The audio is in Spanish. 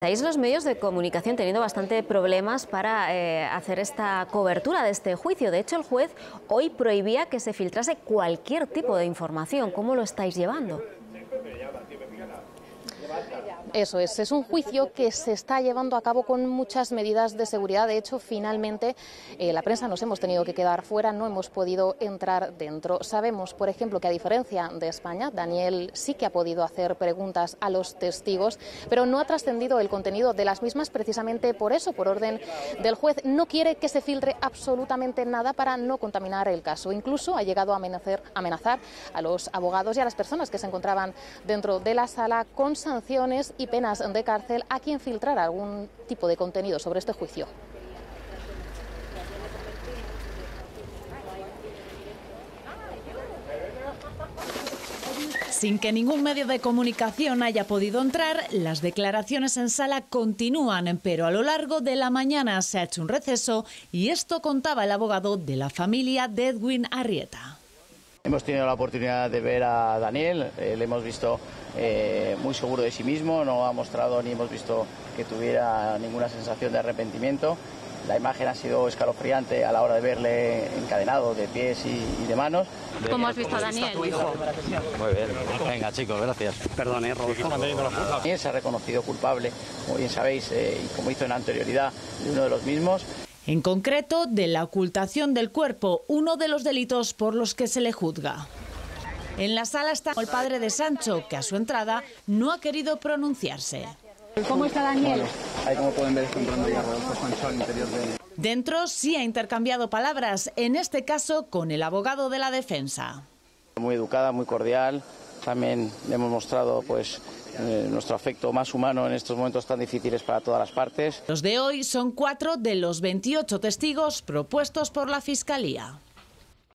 Estáis los medios de comunicación teniendo bastante problemas para eh, hacer esta cobertura de este juicio. De hecho, el juez hoy prohibía que se filtrase cualquier tipo de información. ¿Cómo lo estáis llevando? Eso es, es un juicio que se está llevando a cabo con muchas medidas de seguridad. De hecho, finalmente eh, la prensa nos hemos tenido que quedar fuera, no hemos podido entrar dentro. Sabemos, por ejemplo, que a diferencia de España, Daniel sí que ha podido hacer preguntas a los testigos, pero no ha trascendido el contenido de las mismas precisamente por eso, por orden del juez. No quiere que se filtre absolutamente nada para no contaminar el caso. Incluso ha llegado a amenazar, amenazar a los abogados y a las personas que se encontraban dentro de la sala con sanciones y penas de cárcel a quien filtrara algún tipo de contenido sobre este juicio. Sin que ningún medio de comunicación haya podido entrar, las declaraciones en sala continúan, pero a lo largo de la mañana se ha hecho un receso y esto contaba el abogado de la familia de Edwin Arrieta. Hemos tenido la oportunidad de ver a Daniel, eh, le hemos visto eh, muy seguro de sí mismo, no ha mostrado ni hemos visto que tuviera ninguna sensación de arrepentimiento. La imagen ha sido escalofriante a la hora de verle encadenado de pies y, de manos. ¿Cómo has visto a Daniel? Muy bien. Venga, chicos, gracias. Perdón, ¿eh, Rodolfo? Daniel se ha reconocido culpable, como bien sabéis, eh, y como hizo en anterioridad, de uno de los mismos. En concreto, de la ocultación del cuerpo, uno de los delitos por los que se le juzga. En la sala está el padre de Sancho, que a su entrada no ha querido pronunciarse. ¿Cómo está Daniel? Ahí como pueden ver está entrando ya Rodolfo Sancho al interior de... Dentro sí ha intercambiado palabras, en este caso con el abogado de la defensa. Muy educada, muy cordial. También hemos mostrado pues eh, nuestro afecto más humano en estos momentos tan difíciles para todas las partes. Los de hoy son cuatro de los 28 testigos propuestos por la Fiscalía.